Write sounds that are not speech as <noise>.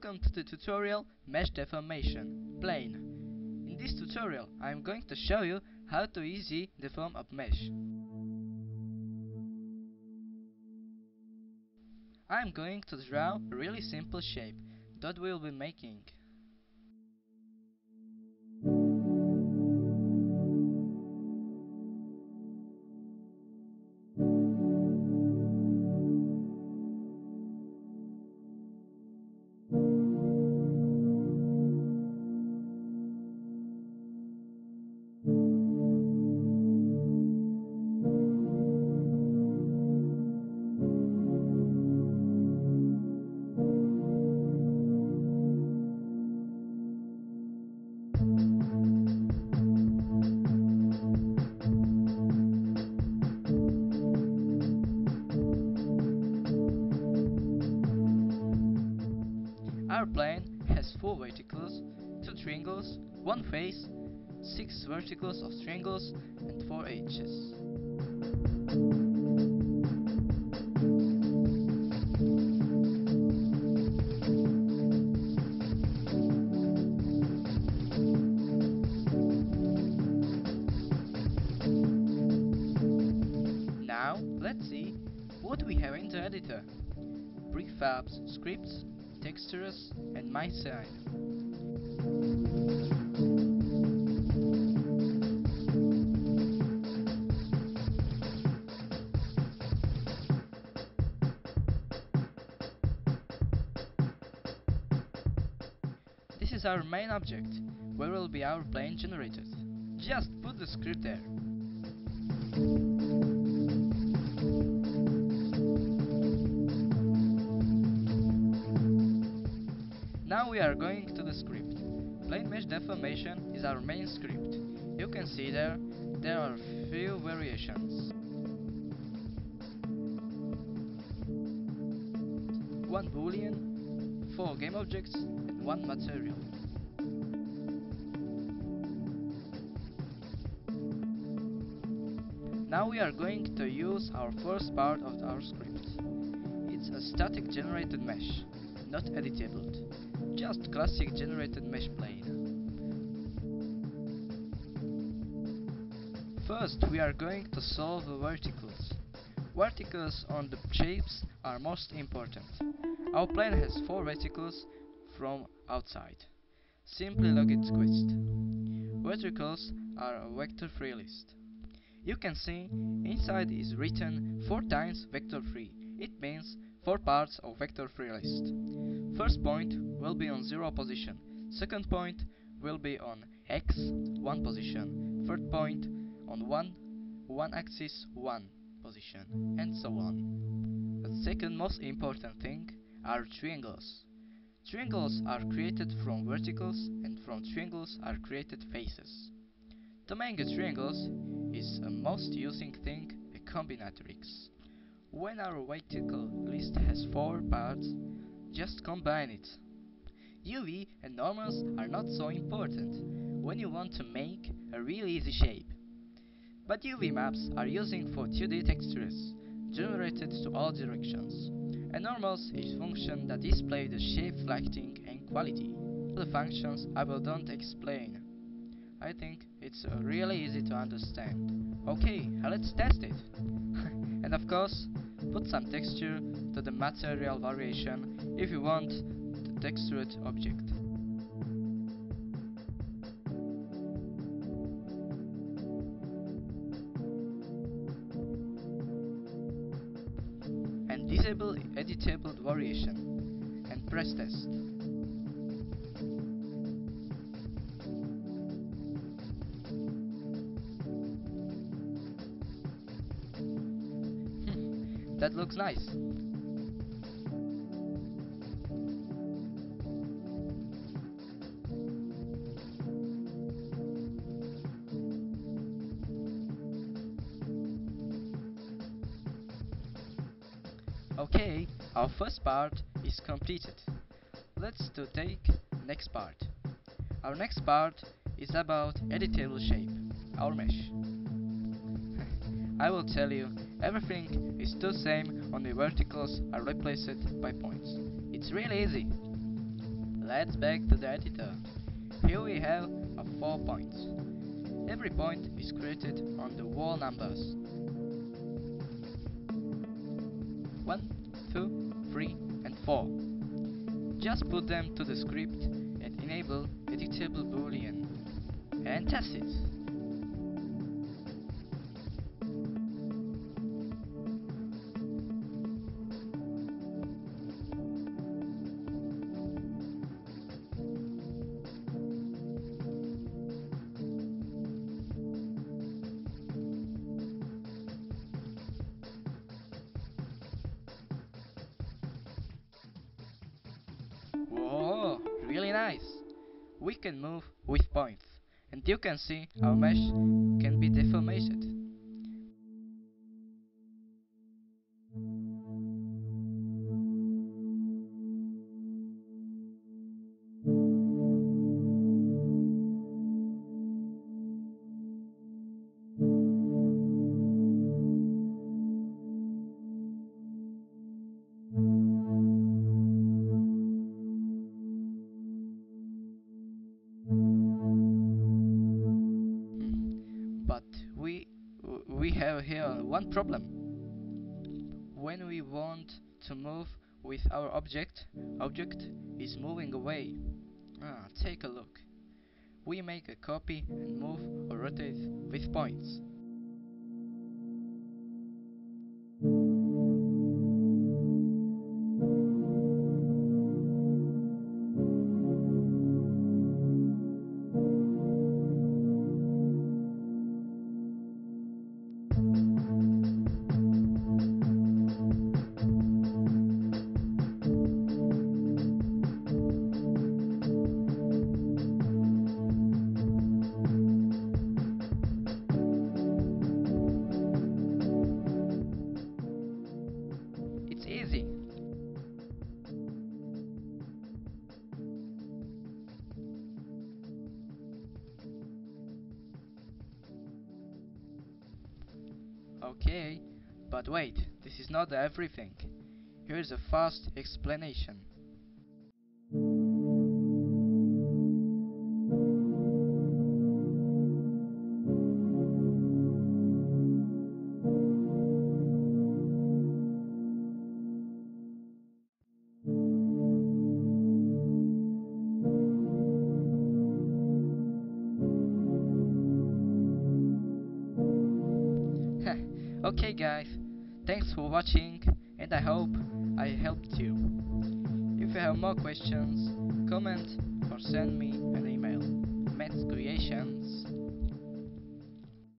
Welcome to the tutorial Mesh Deformation Plane. In this tutorial I am going to show you how to easy deform a mesh. I am going to draw a really simple shape that we will be making. 4 verticals, 2 triangles, 1 face, 6 verticals of triangles and 4 edges. Now, let's see what we have in the editor. Prefabs, scripts, textures and my side. This is our main object, where will be our plane generated. Just put the script there. We are going to the script. Plane mesh deformation is our main script. You can see there, there are few variations. One boolean, four game objects, and one material. Now we are going to use our first part of our script. It's a static generated mesh, not editable, just classic generated mesh plane. First we are going to solve the verticals. Verticals on the shapes are most important. Our plane has 4 verticals from outside. Simply log it quest. Verticals are a vector free list. You can see inside is written 4 times vector free. It means 4 parts of Vector3 list. First point will be on 0 position. Second point will be on x 1 position. Third point on 1 1 axis 1 position and so on. The second most important thing are triangles. Triangles are created from verticals and from triangles are created faces. To make triangles is a most using thing a combinatorics. When our vertical list has four parts, just combine it. UV and normals are not so important when you want to make a really easy shape. But UV maps are using for 2D textures, generated to all directions. And normals is function that display the shape lighting and quality. The functions I will don't explain. I think it's uh, really easy to understand. Okay, let's test it. <laughs> and of course, put some texture to the material variation if you want the textured object. And disable editable variation and press test. <laughs> That looks nice. Okay, our first part is completed. Let's to take next part. Our next part is about editable shape, our mesh. <laughs> I will tell you, everything is the same, only verticals are replaced by points. It's really easy. let's back to the editor. Here we have a 4 points. Every point is created on the wall numbers. 1, 2, 3 and 4. Just put them to the script and enable editable boolean and test it. Nice. We can move with points, and you can see our mesh can be deformed. We have here one problem. When we want to move with our object, object is moving away. Ah, take a look. We make a copy and move or rotate with points. Okay, but wait, this is not everything. Here's a fast explanation. Okay guys, thanks for watching and I hope I helped you. If you have more questions, comment or send me an email. Matt's Creations